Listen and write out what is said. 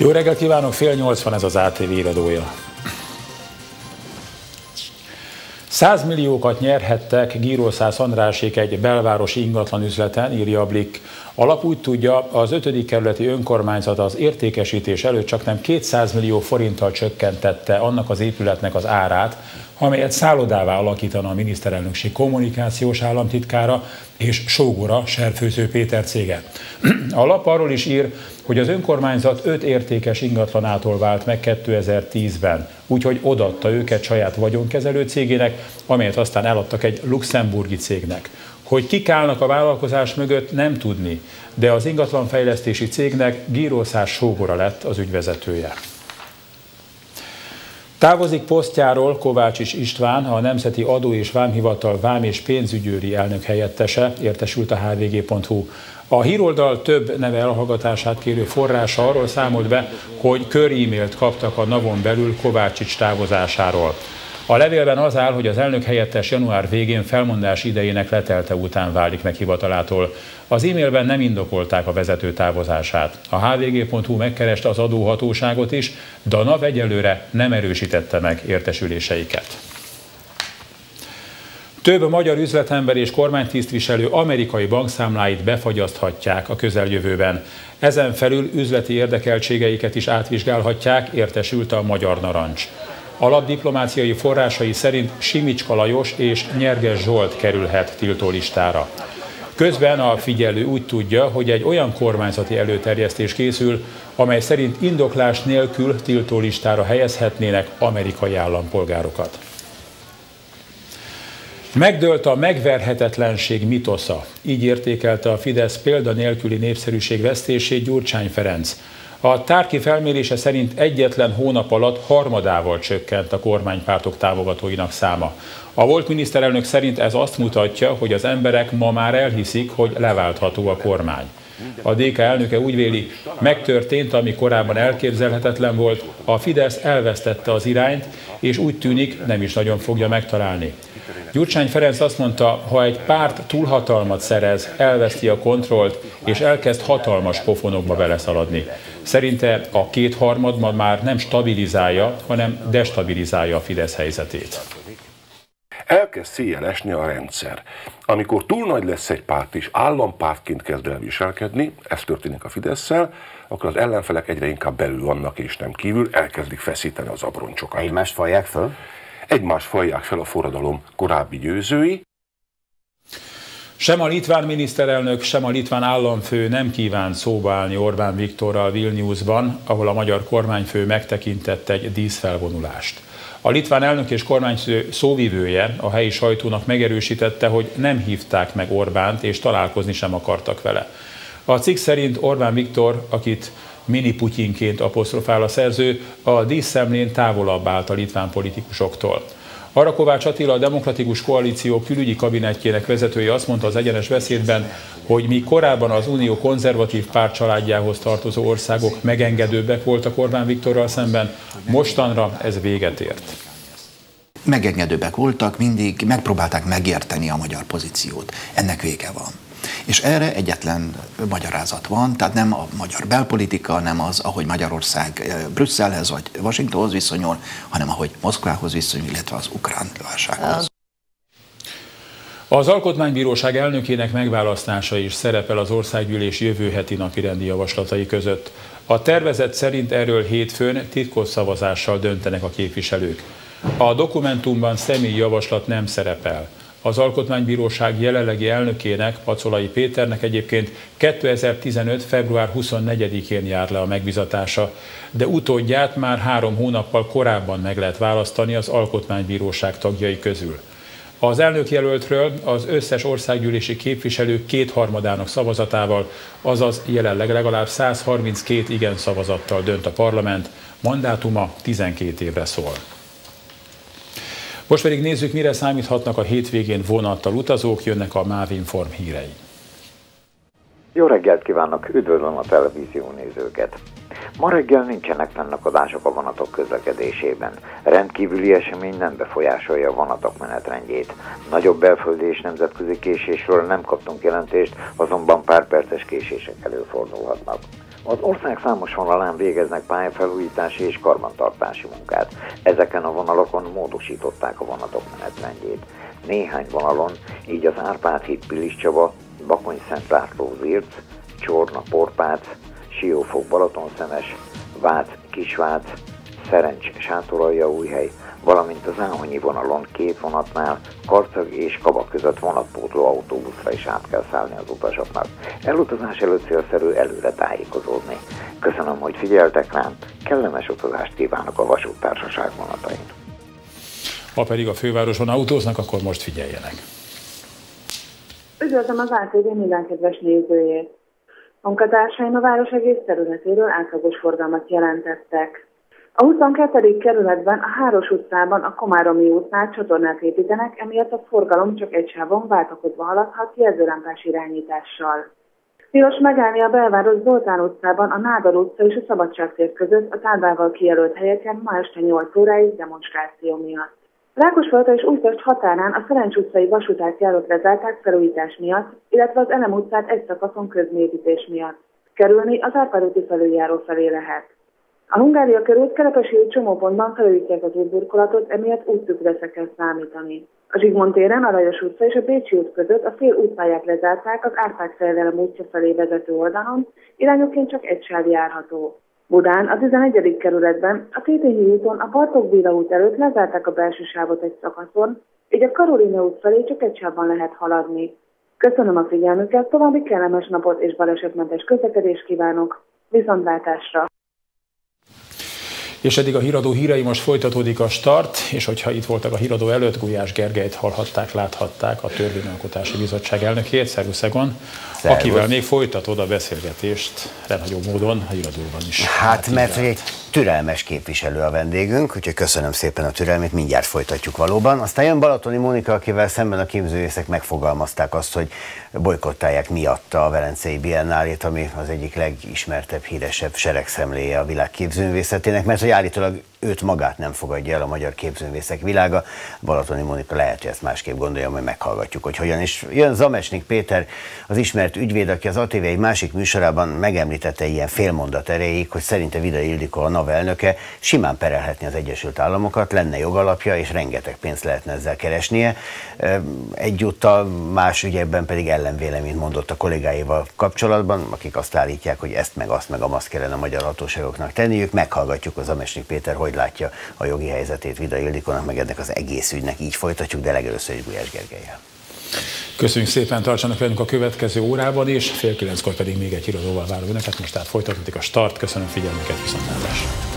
Jó reggelt kívánok, fél nyolc van ez az ATV iradója. 100 milliókat nyerhettek Gírószász Andrásék egy belvárosi ingatlan üzleten, írja a Blik. Alap úgy tudja, az 5. kerületi önkormányzat az értékesítés előtt csak nem 200 millió forinttal csökkentette annak az épületnek az árát, amelyet szállodává alakítana a miniszterelnökség kommunikációs államtitkára és sógora Serfőző Péter cége. A lap arról is ír, hogy az önkormányzat öt értékes ingatlanától vált meg 2010-ben, úgyhogy odatta őket saját vagyonkezelő cégének, amelyet aztán eladtak egy luxemburgi cégnek. Hogy kik állnak a vállalkozás mögött, nem tudni, de az ingatlanfejlesztési cégnek Gírószás Sógora lett az ügyvezetője. Távozik posztjáról Kovácsis István, a Nemzeti Adó és Vámhivatal vám és pénzügyőri elnök helyettese, értesült a hvg.hu. A híroldal több neve elhallgatását kérő forrása arról számolt be, hogy kör e-mailt kaptak a navon belül Kovácsics távozásáról. A levélben az áll, hogy az elnök helyettes január végén felmondás idejének letelte után válik meg hivatalától. Az e-mailben nem indokolták a vezető távozását. A hvg.hu megkereste az adóhatóságot is, de a NAV egyelőre nem erősítette meg értesüléseiket. Több magyar üzletember és kormánytisztviselő amerikai bankszámláit befagyaszthatják a közeljövőben. Ezen felül üzleti érdekeltségeiket is átvizsgálhatják, értesült a Magyar Narancs. Alapdiplomáciai forrásai szerint Simicska Lajos és Nyerges Zsolt kerülhet tiltólistára. Közben a figyelő úgy tudja, hogy egy olyan kormányzati előterjesztés készül, amely szerint indoklás nélkül tiltólistára helyezhetnének amerikai állampolgárokat. Megdőlt a megverhetetlenség mitosza. Így értékelte a Fidesz példa nélküli népszerűség vesztését Gyurcsány Ferenc. A tárki felmérése szerint egyetlen hónap alatt harmadával csökkent a kormánypártok támogatóinak száma. A volt miniszterelnök szerint ez azt mutatja, hogy az emberek ma már elhiszik, hogy leváltható a kormány. A DK elnöke úgy véli, megtörtént, ami korábban elképzelhetetlen volt, a Fidesz elvesztette az irányt, és úgy tűnik, nem is nagyon fogja megtalálni. Gyurcsány Ferenc azt mondta, ha egy párt túlhatalmat szerez, elveszti a kontrollt, és elkezd hatalmas pofonokba beleszaladni. Szerinte a kétharmad már nem stabilizálja, hanem destabilizálja a Fidesz helyzetét elkezd széjjel esni a rendszer. Amikor túl nagy lesz egy párt és állampártként kezd el viselkedni, ez történik a fidesz akkor az ellenfelek egyre inkább belül vannak és nem kívül, elkezdik feszíteni az abroncsokat. Egymást falják föl? Egymást falják fel a forradalom korábbi győzői, sem a litván miniszterelnök, sem a litván államfő nem kívánt szóba állni Orbán Viktorral Vilniusban, ahol a magyar kormányfő megtekintett egy díszfelvonulást. A litván elnök és kormányfő szóvivője a helyi sajtónak megerősítette, hogy nem hívták meg Orbánt, és találkozni sem akartak vele. A cikk szerint Orbán Viktor, akit mini Putyinként apostrofál a szerző, a díszszemlén távolabb állt a litván politikusoktól. Arra Kovács Attila, a Demokratikus Koalíció külügyi kabinettjének vezetője azt mondta az egyenes beszédben, hogy mi korábban az Unió konzervatív párt családjához tartozó országok megengedőbbek voltak Orbán Viktorral szemben, mostanra ez véget ért megengedőbbek voltak, mindig megpróbálták megérteni a magyar pozíciót. Ennek vége van. És erre egyetlen magyarázat van, tehát nem a magyar belpolitika, nem az, ahogy Magyarország eh, Brüsszelhez vagy Washingtonhoz viszonyul, hanem ahogy Moszkvához viszonyul, illetve az ukrán válsághoz. Az Alkotmánybíróság elnökének megválasztása is szerepel az országgyűlés jövő heti napirendi javaslatai között. A tervezet szerint erről hétfőn titkos szavazással döntenek a képviselők. A dokumentumban személyi javaslat nem szerepel. Az Alkotmánybíróság jelenlegi elnökének, Pacolai Péternek egyébként 2015. február 24-én jár le a megbizatása, de utódját már három hónappal korábban meg lehet választani az Alkotmánybíróság tagjai közül. Az elnökjelöltről az összes országgyűlési képviselő kétharmadának szavazatával, azaz jelenleg legalább 132 igen szavazattal dönt a parlament, mandátuma 12 évre szól. Most pedig nézzük, mire számíthatnak a hétvégén vonattal utazók, jönnek a MÁV Inform hírei. Jó reggelt kívánok, üdvözlöm a televízió nézőket! Ma reggel nincsenek fennakadások a vonatok közlekedésében. Rendkívüli esemény nem befolyásolja a vonatok menetrendjét. Nagyobb belföldi és nemzetközi késésről nem kaptunk jelentést, azonban pár perces késések előfordulhatnak. Az ország számos vonalán végeznek pályafelújítási és karbantartási munkát. Ezeken a vonalakon módosították a vonatok menetrendjét. Néhány vonalon, így az Árpád híd Pilis Csaba, Bakony Szent László Zirc, Csorna Porpác, Siófok Balatonszemes, Vác Kisvác, Szerencs Sátoralja Újhely, valamint az Áhonyi vonalon két vonatnál Karcag és Kaba között vonatpótló autóbuszra is át kell szállni az utasoknak. Elutazás előtt célszerű előre tájékozódni. Köszönöm, hogy figyeltek rám, kellemes utazást kívánok a vasúttársaság vonatain. Ha pedig a fővároson autóznak, akkor most figyeljenek. Üdvözlöm az ATV minden kedves nézőjét! Munkatársaim a város egész területéről átlagos forgalmat jelentettek. A 22. kerületben a Háros utcában a Komáromi útnál csatornát építenek, emiatt a forgalom csak egy sávon váltakozva haladhat jelzőlámpás irányítással. Tilos megállni a belváros Zoltán utcában, a Nádor utca és a Szabadságtér között a tárvával kijelölt helyeken ma este 8 óráig demonstráció miatt. Rákosfalta és Újpest határán a Szerencs utcai vasútátjárót lezárták felújítás miatt, illetve az Elem utcát egy szakaszon közmérítés miatt. Kerülni az Árpád felüljáró felé lehet. A Hungária körút Kerepesi csomópontban felújítják az útburkolatot, emiatt úttükre kell számítani. A Zsigmond téren, a Lajos utca és a Bécsi út között a fél útpályát lezárták az Árpád fejlelem útja felé vezető oldalon, irányokként csak egy sáv járható. Budán, a 11. kerületben, a Tétényi úton a Bartók Béla út előtt lezárták a belső sávot egy szakaszon, így a Karolina út felé csak egy sávban lehet haladni. Köszönöm a figyelmüket, további kellemes napot és balesetmentes közlekedést kívánok. Viszontlátásra! És eddig a híradó hírei most folytatódik a start, és hogyha itt voltak a híradó előtt, Gulyás Gergelyt hallhatták, láthatták, a Törvényalkotási Bizottság elnökét, Szervusz Egon, akivel még folytatod a beszélgetést rendhagyó módon a híradóban is. Hát, hát mert egy türelmes képviselő a vendégünk, úgyhogy köszönöm szépen a türelmét, mindjárt folytatjuk valóban. Aztán jön Balatoni Mónika, akivel szemben a képzőészek megfogalmazták azt, hogy bolykottálják miatta a Velencei Biennálét, ami az egyik legismertebb, híresebb seregszemléje a világ képzőművészetének, mert hogy állítólag őt magát nem fogadja el a magyar képzőművészek világa. Balatoni Monika lehet, hogy ezt másképp gondolja, majd meghallgatjuk, hogy hogyan. És jön Zamesnik Péter, az ismert ügyvéd, aki az ATV egy másik műsorában megemlítette ilyen félmondat erejéig, hogy szerinte Vida Ildikó a NAV elnöke simán perelhetni az Egyesült Államokat, lenne jogalapja, és rengeteg pénzt lehetne ezzel keresnie. Egyúttal más ügyekben pedig ellenvéleményt mondott a kollégáival kapcsolatban, akik azt állítják, hogy ezt meg azt meg amazt kellene a magyar hatóságoknak tenniük. Meghallgatjuk az Zamesnik Péter, hogy hogy látja a jogi helyzetét Vida Ildikónak, meg ennek az egész ügynek. Így folytatjuk, de legelőször is Gulyás Gergelyel. Köszönjük szépen, tartsanak velünk a következő órában is, fél kilenckor pedig még egy híradóval várom önöket, most tehát folytatódik a start. Köszönöm figyelmüket, viszontlátásra!